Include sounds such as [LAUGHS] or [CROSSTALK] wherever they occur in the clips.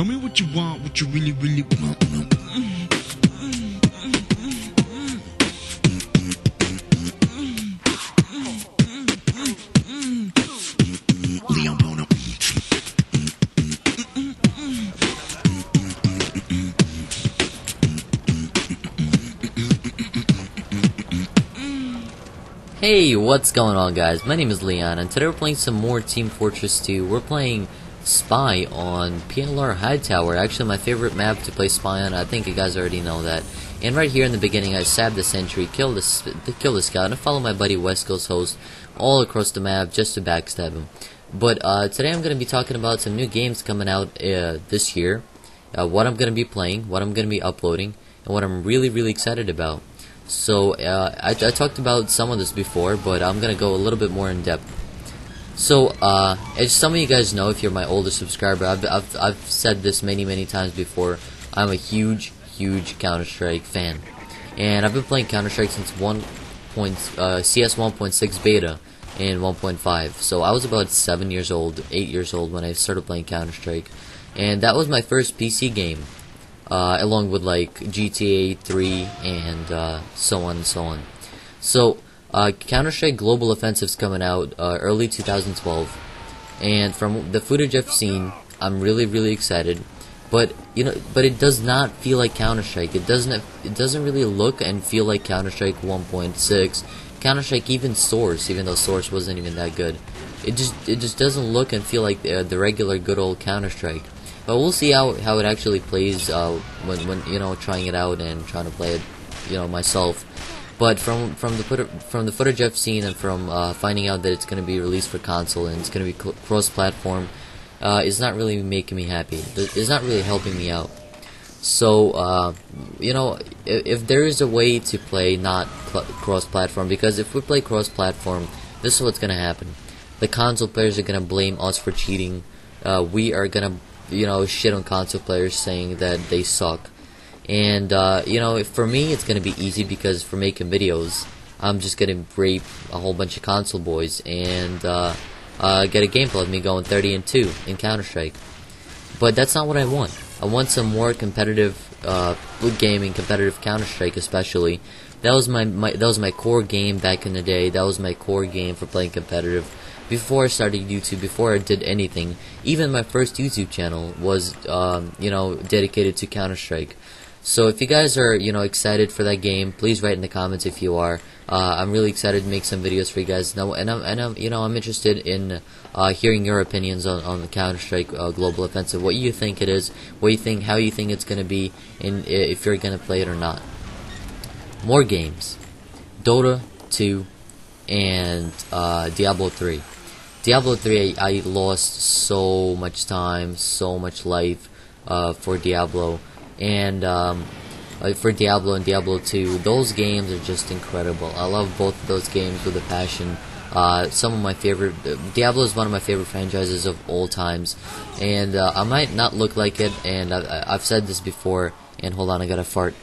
Tell me what you want, what you really, really want. Hey, what's going on guys? My name is Leon and today we're playing some more Team Fortress 2. We're playing Spy on PLR Hightower. Actually my favorite map to play Spy on, I think you guys already know that. And right here in the beginning I stabbed the sentry, killed the, killed the scout, and I followed my buddy West Coast Host all across the map just to backstab him. But uh, today I'm going to be talking about some new games coming out uh, this year, uh, what I'm going to be playing, what I'm going to be uploading, and what I'm really really excited about. So uh, I, I, talked about some of this before, but I'm gonna go a little bit more in depth. So uh, as some of you guys know, if you're my older subscriber, I've, I've, I've said this many many times before. I'm a huge huge Counter Strike fan, and I've been playing Counter Strike since one point uh, CS 1.6 beta and 1.5. So I was about seven years old, eight years old when I started playing Counter Strike, and that was my first PC game uh, along with like GTA 3 and uh, so on and so on. So uh, Counter Strike Global Offensive's coming out uh, early 2012, and from the footage I've seen, I'm really really excited. But you know, but it does not feel like Counter Strike. It doesn't. It doesn't really look and feel like Counter Strike 1.6. Counter Strike even Source, even though Source wasn't even that good. It just it just doesn't look and feel like the, the regular good old Counter Strike. But we'll see how how it actually plays uh, when when you know trying it out and trying to play it, you know myself. But from from the from the footage I've seen and from uh, finding out that it's going to be released for console and it's going to be cross-platform, uh, is not really making me happy. It's not really helping me out. So uh, you know, if, if, there is a way to play not cross-platform, because if we play cross-platform, this is what's going to happen. The console players are going to blame us for cheating. Uh, we are going to you know, shit on console players saying that they suck. And, uh, you know, for me, it's going to be easy because for making videos, I'm just going to rape a whole bunch of console boys and uh, uh, get a gameplay of me going 30 and 2 in Counter Strike. But that's not what I want. I want some more competitive uh, gaming, competitive Counter Strike, especially. That was my, my that was my core game back in the day. That was my core game for playing competitive before I started YouTube, before I did anything, even my first YouTube channel was, um, you know, dedicated to Counter Strike. So if you guys are, you know, excited for that game, please write in the comments if you are. Uh, I'm really excited to make some videos for you guys. Now, and I'm, and I'm, you know, I'm interested in uh, hearing your opinions on, on the Counter Strike uh, Global Offensive. What you think it is, what you think, how you think it's going to be, and if you're going to play it or not. More games, Dota 2, and uh, Diablo 3. Diablo 3, I, I, lost so much time, so much life uh, for Diablo, and um, for Diablo and Diablo 2, those games are just incredible. I love both those games with a passion. Uh, some of my favorite, Diablo is one of my favorite franchises of all times, and uh, I might not look like it, and I, I've said this before. And hold on, I gotta fart.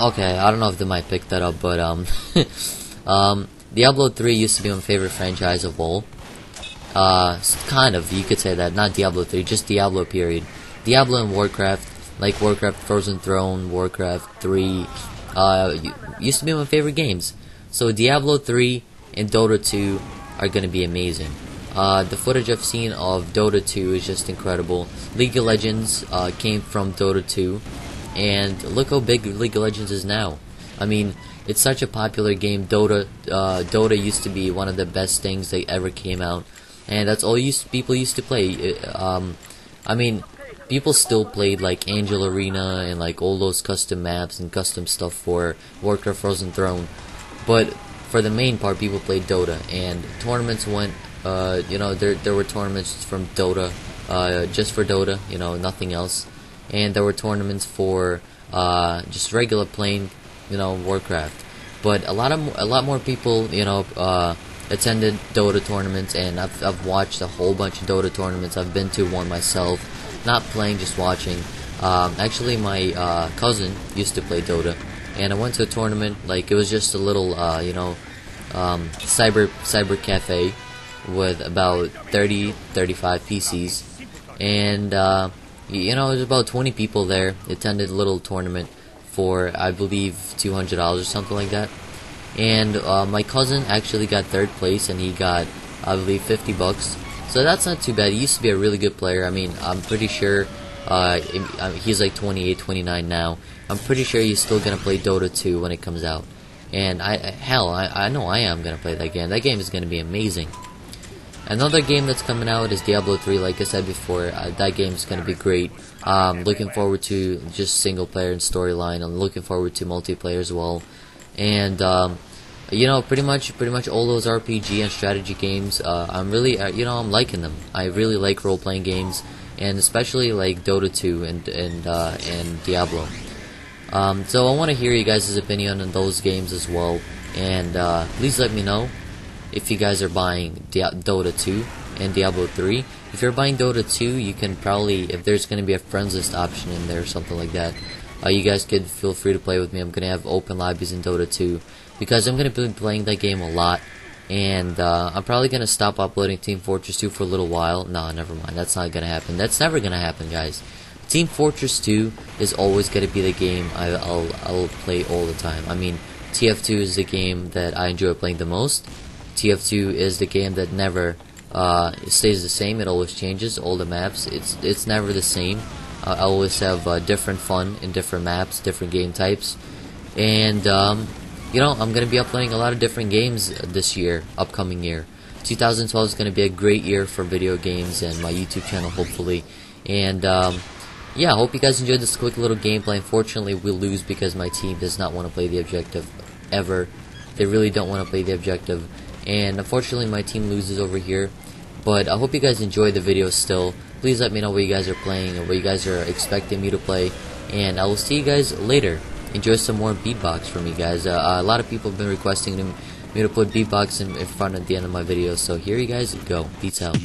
Okay, I don't know if they might pick that up, but um, [LAUGHS] um. Diablo 3 used to be my favorite franchise of all. Uh, kind of, you could say that. Not Diablo 3, just Diablo period. Diablo and Warcraft, like Warcraft Frozen Throne, Warcraft 3, uh, used to be my favorite games. So Diablo 3 and Dota 2 are gonna be amazing. Uh, the footage I've seen of Dota 2 is just incredible. League of Legends uh, came from Dota 2, and look how big League of Legends is now. I mean, it's such a popular game. Dota, uh, Dota used to be one of the best things that ever came out, and that's all used people used to play. Um, I mean, people still played like Angel Arena and like all those custom maps and custom stuff for Warcraft Frozen Throne, but for the main part, people played Dota, and tournaments went. Uh, you know, there there were tournaments from Dota, uh, just for Dota. You know, nothing else, and there were tournaments for uh, just regular playing. you know Warcraft. But a lot of a lot more people, you know, uh, attended Dota tournaments, and I've I've watched a whole bunch of Dota tournaments. I've been to one myself, not playing, just watching. Um, actually, my uh, cousin used to play Dota, and I went to a tournament. Like it was just a little, uh, you know, um, cyber cyber cafe with about 30, 35 PCs, and uh, you know there's about 20 people there. Attended a little tournament for I believe $200 or something like that. And uh, my cousin actually got third place, and he got I believe 50 bucks. So that's not too bad. He used to be a really good player. I mean, I'm pretty sure uh, he's like 28, 29 now. I'm pretty sure he's still gonna play Dota 2 when it comes out. And I hell, I, I know I am gonna play that game. That game is gonna be amazing. Another game that's coming out is Diablo 3. Like I said before, uh, that game is gonna be great. Um, looking forward to just single player and storyline. I'm looking forward to multiplayer as well. And um, you know, pretty much, pretty much all those RPG and strategy games. Uh, I'm really, uh, you know, I'm liking them. I really like role playing games, and especially like Dota 2 and and uh, and Diablo. Um, so I want to hear you guys' opinion on those games as well, and uh, please let me know if you guys are buying Dota 2 and Diablo 3. If you're buying Dota 2, you can probably, if there's going to be a friends list option in there or something like that, uh, you guys can feel free to play with me. I'm going to have open lobbies in Dota 2 because I'm going to be playing that game a lot. And uh, I'm probably going to stop uploading Team Fortress 2 for a little while. No, never mind. That's not going to happen. That's never going to happen, guys. Team Fortress 2 is always going to be the game I, will I'll play all the time. I mean, TF2 is the game that I enjoy playing the most. TF2 is the game that never uh, stays the same. It always changes. All the maps, it's it's never the same. I always have uh, different fun in different maps, different game types, and um, you know I'm gonna be uploading a lot of different games this year, upcoming year. 2012 is gonna be a great year for video games and my YouTube channel, hopefully. And um, yeah, I hope you guys enjoyed this quick little gameplay. Unfortunately, we lose because my team does not want to play the objective ever. They really don't want to play the objective. And unfortunately, my team loses over here. But I hope you guys enjoy the video still. Please let me know what you guys are playing and what you guys are expecting me to play. And I will see you guys later. Enjoy some more beatbox from me guys. Uh, a lot of people have been requesting me to put beatbox in, in front at the end of my videos. So here you guys go. Peace out.